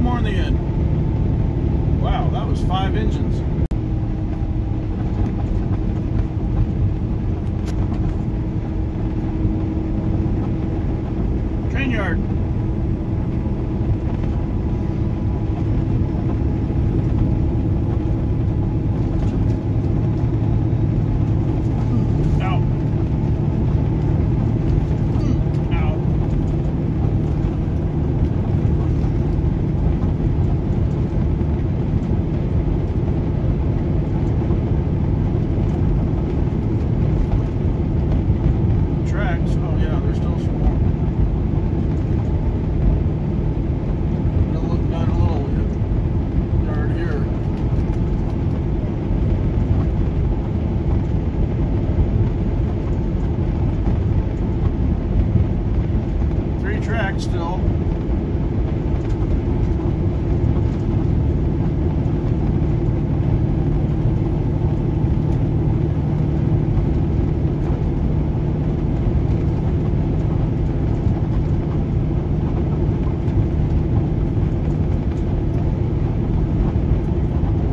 more in the end. Wow, that was five engines. Train yard. Out. Out. Tracks. Oh yeah, there's still some more. Gonna look down a little yard here. Three tracks still.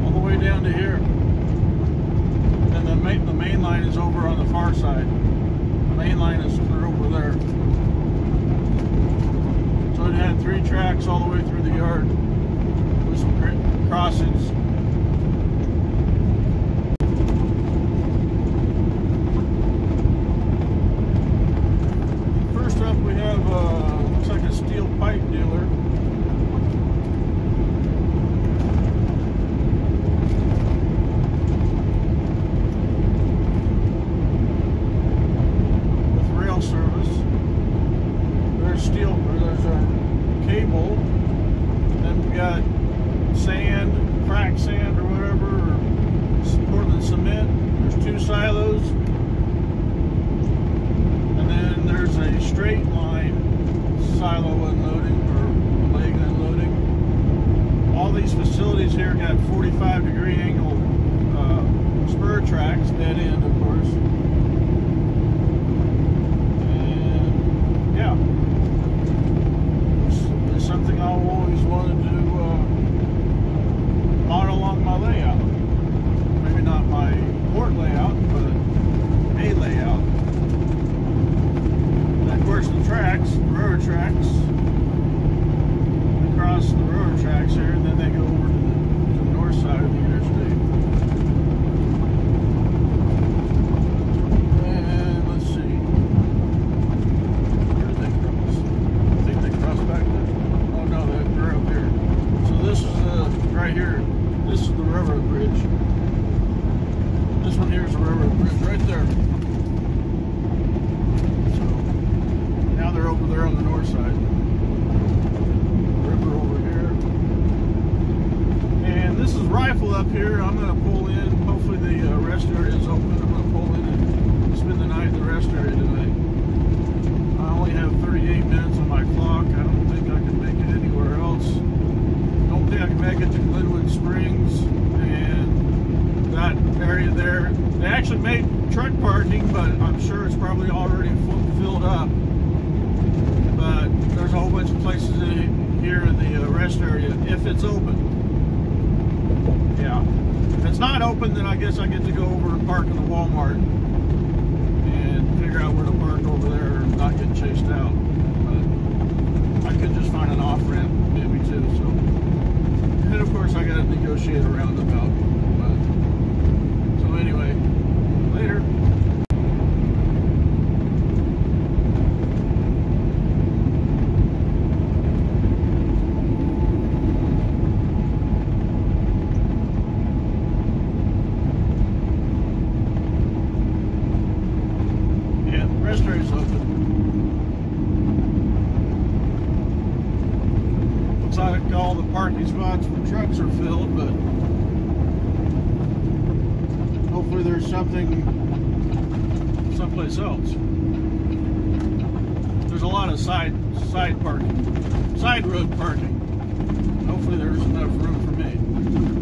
all the way down to here. And the main, the main line is over on the far side. The main line is clear over there. So it had three tracks all the way through the yard with some crossings. First up we have uh, looks like a steel pipe dealer. with rail service. There's steel, or there's a cable. Then we got sand, cracked sand or whatever, or Portland cement. There's two silos. And then there's a straight line silo unloading or leg unloading. All these facilities here got 45 degree angle uh, spur tracks, dead end of course. And yeah, it's, it's something I always wanted to uh, model on my layout. Maybe not my port layout, but a layout. And of course, the tracks, the railroad tracks, they cross the railroad tracks here, and then they go over to the, to the north side of the interstate. And let's see. Where did they cross? I think they crossed back there. Oh no, they- they're up here. So this is uh, right here. This is the railroad bridge. This one here is the railroad bridge right there. So now they're over there on the north side. River over here. And this is Rifle up here. I'm gonna pull in. Hopefully the uh, rest area is open. I'm gonna pull in and spend the night in the rest area tonight. I only have 38 minutes on my clock. I don't think I can make it anywhere else. Don't think I can make it to Glenwood Springs and that area there. They actually made truck parking, but I'm sure it's probably already filled up. But there's a whole bunch of places in here in the uh, rest area if it's open. Yeah. If it's not open, then I guess I get to go over and park in the Walmart and figure out where to park over there and not get chased out. But I could just find an off ramp maybe too. So, and of course I got to negotiate a roundabout. But so anyway, later. Yeah, the rest area's open. All the parking spots for trucks are filled, but hopefully there's something someplace else. There's a lot of side side parking, side road parking. Hopefully there's enough room for me.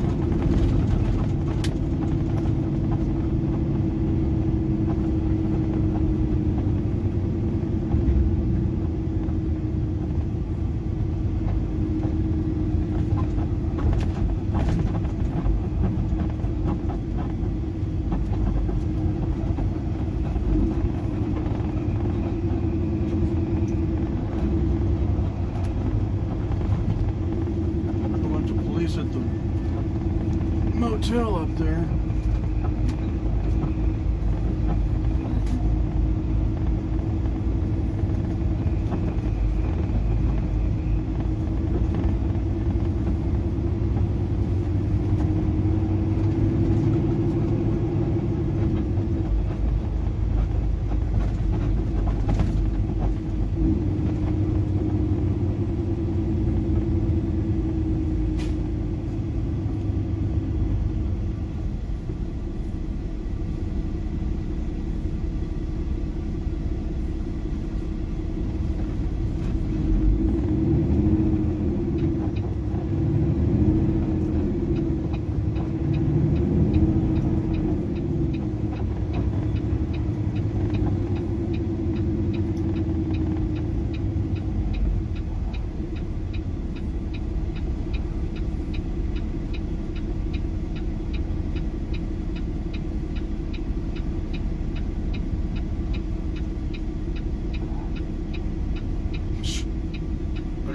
Hotel up there.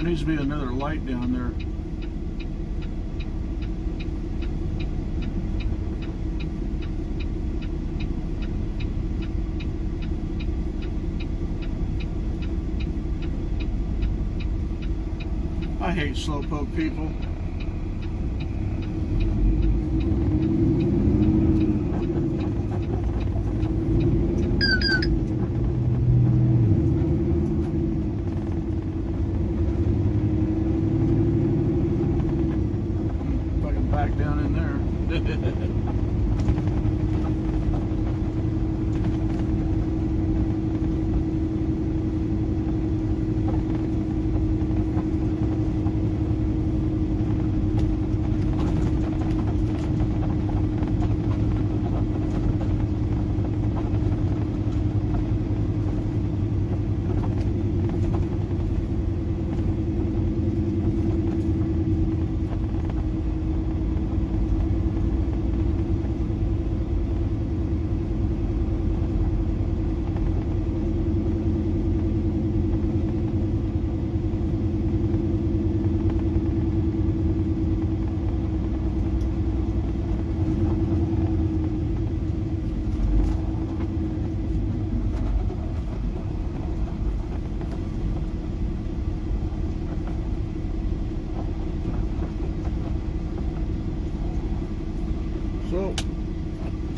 There needs to be another light down there. I hate slowpoke people. If I can back down in there. So,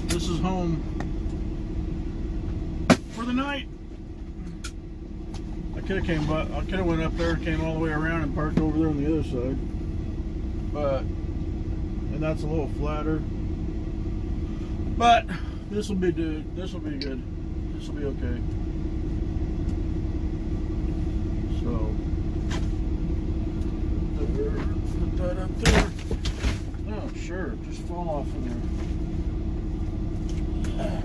this is home for the night. I could have came, but I could have went up there, came all the way around, and parked over there on the other side. But, and that's a little flatter. But this will be good. This will be good. This will be okay. So, put that up there. Oh, sure. Just fall off in there.